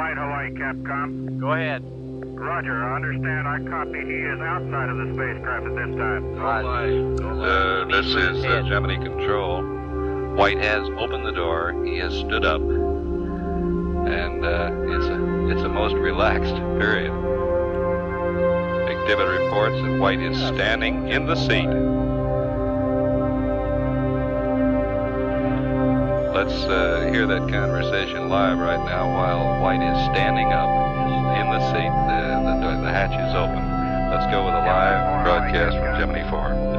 Flight Hawaii Capcom. Go ahead. Roger, I understand I copy he is outside of the spacecraft at this time. Uh, this is uh, Gemini Control. White has opened the door. He has stood up, and uh, it's a it's a most relaxed period. Big Divot reports that White is standing in the seat. Let's uh, hear that conversation live right now while White is standing up in the seat. The, the, the hatch is open. Let's go with a live broadcast from Gemini 4.